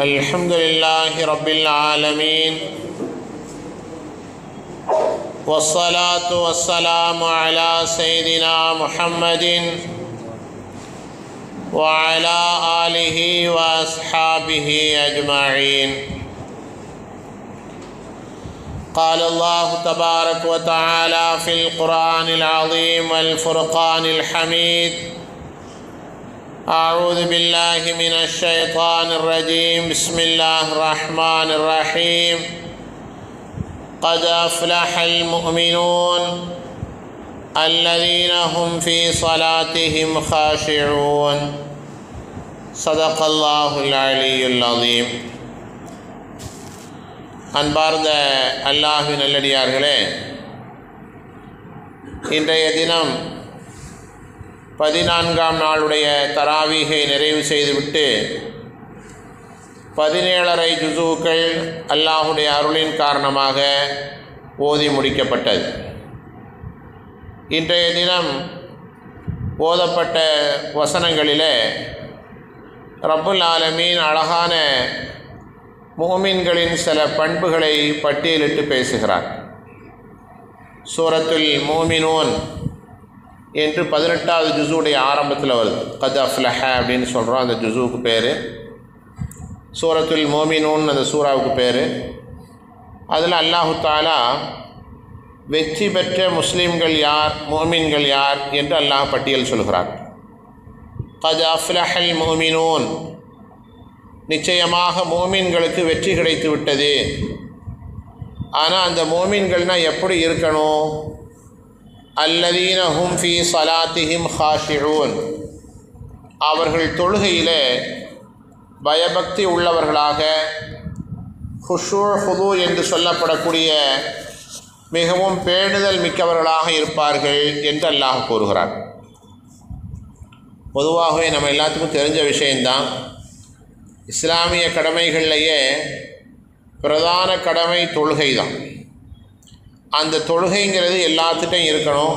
الحمد لله رب العالمين والصلاة والسلام على سيدنا محمد وعلى آله وأصحابه أجمعين. قال الله تبارك وتعالى في القرآن العظيم والفرقان الحميد أعوذ بالله من الشيطان الرجيم بسم الله الرحمن الرحيم قد أفلح المؤمنون الذين هم في صلاتهم خاشعون صدق الله العلي العظيم அன்பார்ந்த அல்லாஹின் நல்லடியார்களே இன்றைய தினம் பதினான்காம் நாளுடைய தராவீகை நிறைவு செய்துவிட்டு பதினேழரை ஜுசுக்கள் அல்லாஹுடைய அருளின் காரணமாக ஓதி முடிக்கப்பட்டது. இன்றைய தினம் ஓதப்பட்ட வசனங்களிலே ரப்புல் ஆலமீன் அழகான மூமின்களின் சில பண்புகளை பட்டியலிட்டு பேசுகிறார். சூரத்துல் மூமினோன் என்று பதினெட்டாவது ஜுசுடைய ஆரம்பத்தில் வருது. கத் அஃப்லஹ அப்படின்னு சொல்கிறோம் அந்த ஜுசுவுக்கு பேர். சூரத்துல் மோமினூன் அந்த சூறாவுக்கு பேர். அதில் அல்லாஹு தாலா வெற்றி பெற்ற முஸ்லீம்கள் யார் மோமின்கள் யார் என்று அல்லாஹ் பட்டியல் சொல்கிறார் கத் அஃப்லஹல் மோமினூன். நிச்சயமாக மோமீன்களுக்கு வெற்றி கிடைத்து விட்டது. ஆனால் அந்த மோமீன்கள்னால் எப்படி இருக்கணும்? அல்லதீன ஹும் ஃபி சலாத்திஹிம் ஹாஷிஹூன் அவர்கள் தொழுகையிலே பயபக்தி உள்ளவர்களாக ஹுஷூ ஹுது என்று சொல்லப்படக்கூடிய மிகவும் பேணுதல் மிக்கவர்களாக இருப்பார்கள் என்று அல்லாஹ் கூறுகிறார் பொதுவாகவே நம்ம எல்லாத்துக்கும் தெரிஞ்ச விஷயந்தான் இஸ்லாமிய கடமைகள்லேயே பிரதான கடமை தொழுகை தான் அந்த தொழுகைங்கிறது எல்லாத்துட்டையும் இருக்கணும்.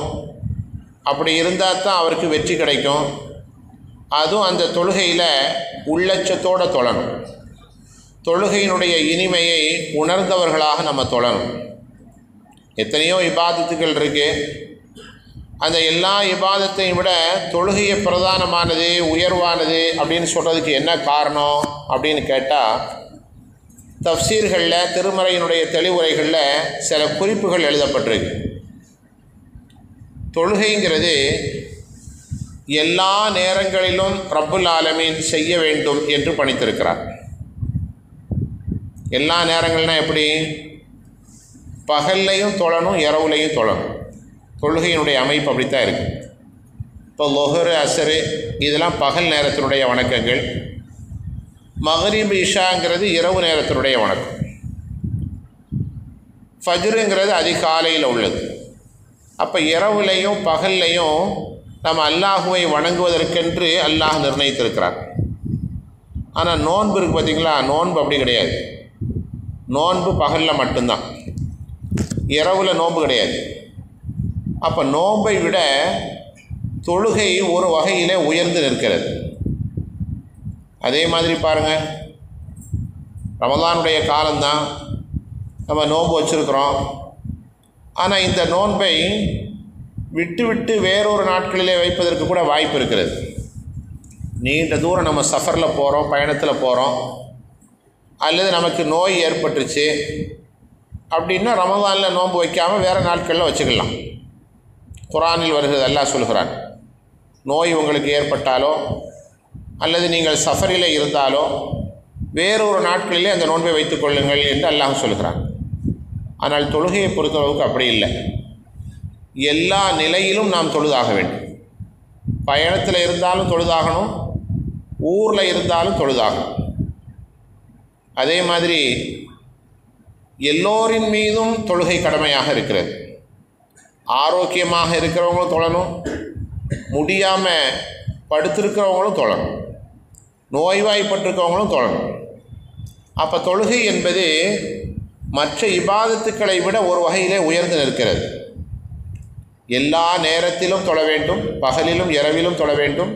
அப்படி இருந்தால் தான் அவருக்கு வெற்றி கிடைக்கும். அதுவும் அந்த தொழுகையில் உள்ளச்சத்தோடு தொழணும். தொழுகையினுடைய இனிமையை உணர்ந்தவர்களாக நம்ம தொழணும். எத்தனையோ இபாதத்துகள் இருக்குது அந்த எல்லா இபாதத்தையும் விட தொழுகையை பிரதானமானது உயர்வானது அப்படின்னு சொல்கிறதுக்கு என்ன காரணம் அப்படின்னு கேட்டால் தப்சீர்களில் திருமறையினுடைய தெளிவுரைகளில் சில குறிப்புகள் எழுதப்பட்டிருக்கு. தொழுகைங்கிறது எல்லா நேரங்களிலும் ரப்புல் ஆலமீன் செய்ய வேண்டும் என்று பணித்திருக்கிறார். எல்லா நேரங்கள்னால் எப்படி? பகல்லையும் தொழணும் இரவுலையும் தொழணும். தொழுகையினுடைய அமைப்பு அப்படித்தான் இருக்குது இப்போ லொஹரு அசரு இதெல்லாம் பகல் நேரத்தினுடைய வணக்கங்கள். மகரீப் இஷாங்கிறது இரவு நேரத்தினுடைய வணக்கம். ஃபஜ்ருங்கிறது அதிகாலையில் உள்ளது. அப்போ இரவுலையும் பகல்லையும் நம்ம அல்லாஹுவை வணங்குவதற்கென்று அல்லாஹ் நிர்ணயித்திருக்கிறார் ஆனால் நோன்பு இருக்குது பார்த்திங்களா நோன்பு அப்படி கிடையாது. நோன்பு பகலில் மட்டும்தான். இரவில் நோன்பு கிடையாது. அப்போ நோன்பை விட தொழுகை ஒரு வகையிலே உயர்ந்து நிற்கிறது. அதே மாதிரி பாருங்கள் ரமதானுடைய காலம்தான். நம்ம நோன்பு வச்சுருக்குறோம். ஆனால் இந்த நோன்பை விட்டு விட்டு வேறொரு நாட்களிலே வைப்பதற்கு கூட வாய்ப்பு இருக்கிறது. நீண்ட தூரம் நம்ம சஃபரில் போகிறோம் பயணத்தில் போகிறோம் அல்லது நமக்கு நோய் ஏற்பட்டுருச்சு. அப்படின்னா ரமதானில் நோன்பு வைக்காமல் வேறு நாட்களில் வச்சுக்கலாம். குரானில் வருகிறது அல்லாஹ் சொல்கிறான். நோய் உங்களுக்கு ஏற்பட்டாலோ அல்லது நீங்கள் சஃபரில் இருந்தாலோ வேறொரு நாட்களிலே அந்த நோன்பை வைத்துக் கொள்ளுங்கள் என்று அல்லாஹ் சொல்கிறான். ஆனால் தொழுகையை பொறுத்தளவுக்கு அப்படி இல்லை. எல்லா நிலையிலும் நாம் தொழுதாக வேண்டும். பயணத்தில் இருந்தாலும் தொழுதாகணும் ஊரில் இருந்தாலும் தொழுதாகணும். அதே மாதிரி எல்லோரின் மீதும் தொழுகை கடமையாக இருக்கிறது. ஆரோக்கியமாக இருக்கிறவங்களும் தொழணும் முடியாமல் படுத்திருக்கிறவங்களும் தொழணும். நோய்வாய்ப்பட்டிருக்கவங்களும் தொழணும். அப்போ தொழுகை என்பது மற்ற இபாதத்துக்களை விட ஒரு வகையிலே உயர்ந்து நிற்கிறது. எல்லா நேரத்திலும் தொழ வேண்டும் பகலிலும் இரவிலும் தொழ வேண்டும்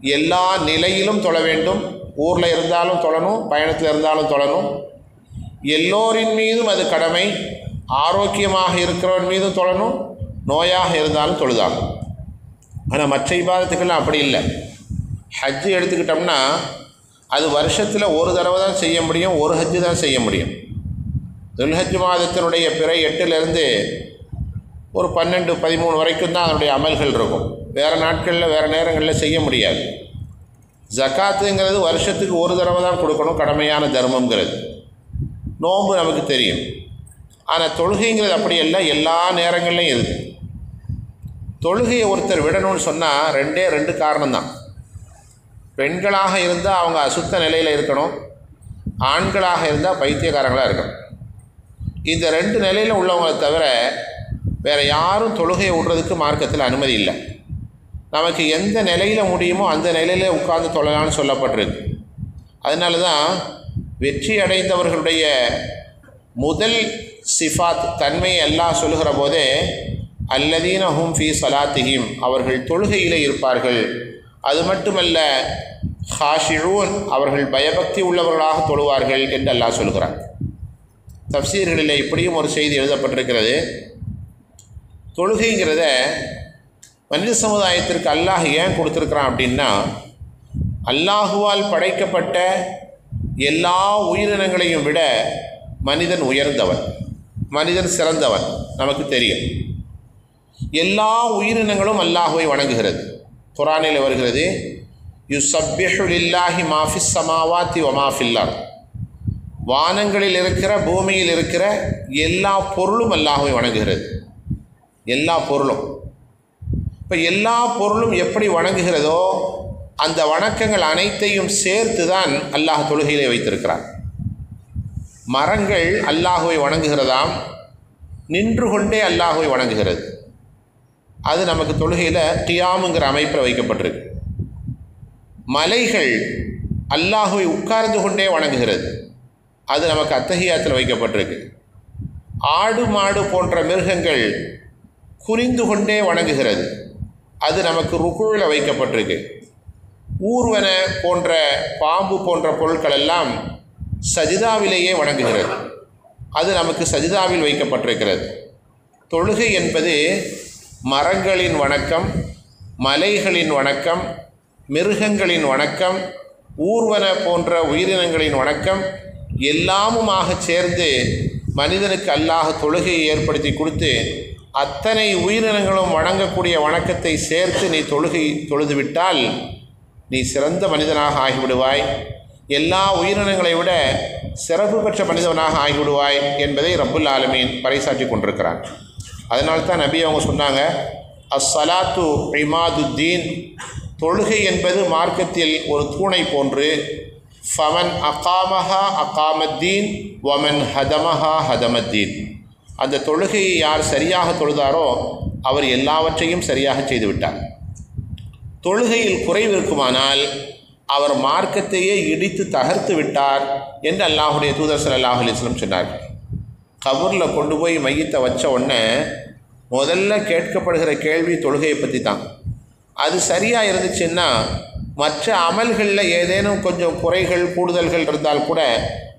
எல்லா நிலையிலும் தொழ வேண்டும். ஊரில் இருந்தாலும் தொழணும் பயணத்தில் இருந்தாலும் தொழணும். எல்லோரின் மீதும் அது கடமை. ஆரோக்கியமாக இருக்கிறவன் மீதும் தொழணும் நோயாக இருந்தாலும் தொழுதாகும். ஆனால் மற்ற இபாதத்துக்கெல்லாம் அப்படி இல்லை. ஹஜ்ஜு எடுத்துக்கிட்டோம்னா அது வருஷத்தில் ஒரு தடவை தான் செய்ய முடியும் ஒரு ஹஜ்ஜு தான் செய்ய முடியும். துல்ஹஜ் மாதத்தினுடைய பிற எட்டுலேருந்து ஒரு பன்னெண்டு பதிமூணு வரைக்கும் தான் அதனுடைய அமல்கள் இருக்கும். வேறு நாட்களில் வேறு நேரங்களில் செய்ய முடியாது. ஜக்காத்துங்கிறது வருஷத்துக்கு ஒரு தடவை தான் கொடுக்கணும் கடமையான தர்மங்கிறது நோன்பு நமக்கு தெரியும். ஆனால் தொழுகைங்கிறது அப்படி எல்லா நேரங்கள்லையும் இருக்குது தொழுகையை ஒருத்தர் விடணும்னு சொன்னால் ரெண்டே ரெண்டு காரணம்தான். பெண்களாக இருந்தால் அவங்க அசுத்த நிலையில் இருக்கணும். ஆண்களாக இருந்தால் பைத்தியக்காரங்களாக இருக்கணும். இந்த ரெண்டு நிலையில் உள்ளவங்களை தவிர வேறு யாரும் தொழுகையை விடுறதுக்கு மார்க்கத்தில் அனுமதி இல்லை. நமக்கு எந்த நிலையில் முடியுமோ அந்த நிலையில் உட்கார்ந்து தொழலான்னு சொல்லப்பட்டிருக்கு. அதனால தான் வெற்றி அடைந்தவர்களுடைய முதல் சிஃபாத் தன்மையை எல்லாம் சொல்லுகிற போதே அல்லதீன ஹும் ஃபி சலாத்திகிம் அவர்கள் தொழுகையிலே இருப்பார்கள். அது மட்டுமல்ல ஹாஷிழூன் அவர்கள் பயபக்தி உள்ளவர்களாக தொழுவார்கள் என்று அல்லாஹ் சொல்கிறான். தப்சீர்களில் இப்படியும் ஒரு செய்தி எழுதப்பட்டிருக்கிறது. தொழுகைங்கிறத மனித சமுதாயத்திற்கு அல்லாஹ் ஏன் கொடுத்துருக்குறான் அப்படின்னா அல்லாஹுவால் படைக்கப்பட்ட எல்லா உயிரினங்களையும் விட மனிதன் உயர்ந்தவன் மனிதன் சிறந்தவன் நமக்கு தெரியும். எல்லா உயிரினங்களும் அல்லாஹுவை வணங்குகிறது. குரானில் வருகிறது யு சப்யஹுலில்லாஹி மாஃபிஸ் சமாவாத்தி ஒமாஃபில்லார் வானங்களில் இருக்கிற பூமியில் இருக்கிற எல்லா பொருளும் அல்லாஹுவை வணங்குகிறது. எல்லா பொருளும். இப்போ எல்லா பொருளும் எப்படி வணங்குகிறதோ அந்த வணக்கங்கள் அனைத்தையும் சேர்த்து தான் அல்லாஹ் தொழுகையிலே வைத்திருக்கிறார் மரங்கள் அல்லாஹுவை வணங்குகிறதாம் நின்று கொண்டே அல்லாஹுவை வணங்குகிறது. அது நமக்கு தொழுகையில் கியாமுங்கிற அமைப்பில் வைக்கப்பட்டிருக்கு. மலைகள் அல்லாஹுவை உட்கார்ந்து கொண்டே வணங்குகிறது. அது நமக்கு அத்தகையாத்தில் வைக்கப்பட்டிருக்கு. ஆடு மாடு போன்ற மிருகங்கள் குறிந்து கொண்டே வணங்குகிறது. அது நமக்கு ருகுழில் வைக்கப்பட்டிருக்கு. ஊர்வன போன்ற பாம்பு போன்ற பொருட்கள் எல்லாம் சஜிதாவிலேயே வணங்குகிறது. அது நமக்கு சஜிதாவில் வைக்கப்பட்டிருக்கிறது. தொழுகை என்பது மரங்களின் வணக்கம் மலைகளின் வணக்கம் மிருகங்களின் வணக்கம் ஊர்வன போன்ற உயிரினங்களின் வணக்கம் எல்லாமுமாக சேர்ந்து மனிதனுக்கு அல்லாஹ் தொழுகையை ஏற்படுத்தி கொடுத்து அத்தனை உயிரினங்களும் வணங்கக்கூடிய வணக்கத்தை சேர்த்து நீ தொழுகை தொழுதுவிட்டால் நீ சிறந்த மனிதனாக ஆகிவிடுவாய். எல்லா உயிரினங்களை விட சிறப்பு பெற்ற மனிதனாக ஆகிவிடுவாய் என்பதை ரப்புல் ஆலமீன் பறைசாற்றி கொண்டிருக்கிறான் அதனால தான் நபி அவங்க சொன்னாங்க அஸ்ஸலாத்து இமாதுத்தீன். தொழுகை என்பது மார்க்கத்தில் ஒரு தூணை போன்று ஃபமன் அகாமஹா அகாமத்தீன் வமன் ஹதமஹா ஹதமத்தீன். அந்த தொழுகையை யார் சரியாக தொழுதாரோ அவர் எல்லாவற்றையும் சரியாக செய்துவிட்டார். தொழுகையில் குறைவு இருக்குமானால் அவர் மார்க்கத்தையே இடித்து தகர்த்து விட்டார் என்று அல்லாஹுடைய தூதர் சல்லாஹ் அலிஸ்லம் சொன்னார்கள். கபூரில் கொண்டு போய் மையத்தை வச்ச உடனே முதல்ல கேட்கப்படுகிற கேள்வி தொழுகையை பற்றி தான் அது சரியாக இருந்துச்சுன்னா மற்ற அமல்களில் ஏதேனும் கொஞ்சம் குறைகள் கூடுதல்கள் இருந்தால் கூட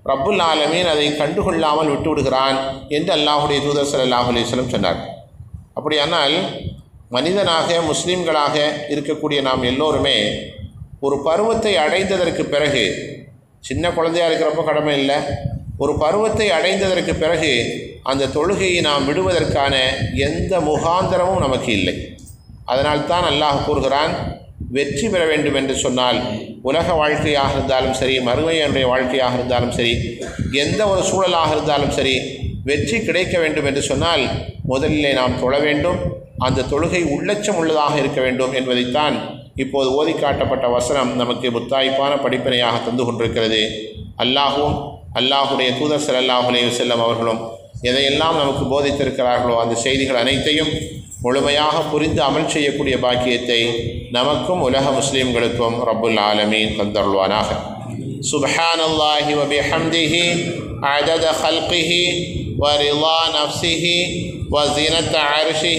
ரப்புல் ஆலமீன் அதை கண்டுகொள்ளாமல் விட்டு விடுகிறான் என்று அல்லாஹுடைய தூதர் சல்லாஹ் அலிஸ்லம் சொன்னார். அப்படியானால் மனிதனாக முஸ்லீம்களாக இருக்கக்கூடிய நாம் எல்லோருமே ஒரு பருவத்தை அடைந்ததற்கு பிறகு சின்ன குழந்தையாக இருக்கிறப்போ கடமை இல்லை. ஒரு பருவத்தை அடைந்ததற்கு பிறகு அந்த தொழுகையை நாம் விடுவதற்கான எந்த முகாந்திரமும் நமக்கு இல்லை. அதனால்தான் அல்லாஹ் கூறுகிறான் வெற்றி பெற வேண்டும் என்று சொன்னால் உலக வாழ்க்கையாக இருந்தாலும் சரி மறுமை என்ற வாழ்க்கையாக இருந்தாலும் சரி எந்த ஒரு சூழலாக இருந்தாலும் சரி வெற்றி கிடைக்க வேண்டும் என்று சொன்னால் முதலிலே நாம் தொழ வேண்டும். அந்த தொழுகை உள்ளச்சம் உள்ளதாக இருக்க வேண்டும் என்பதைத்தான் இப்போது ஓதி காட்டப்பட்ட வசனம் நமக்கு முத்தாய்ப்பான படிப்பினையாக தந்து கொண்டிருக்கிறது. அல்லாஹும் அல்லாஹுடைய தூதர் சல்லாஹுலே செல்லம் அவர்களும் எதையெல்லாம் நமக்கு போதித்திருக்கிறார்களோ அந்த செய்திகள் அனைத்தையும் முழுமையாக புரிந்து அமல் செய்யக்கூடிய பாக்கியத்தை நமக்கும் உலக முஸ்லீம்களுக்கும் ரப்புல் ஆலமீன் தந்தருள்வானாக சுபஹான் அல்லாஹி வபிஹம்திஹி عدد خلقه ورضا نفسه وزنة عرشه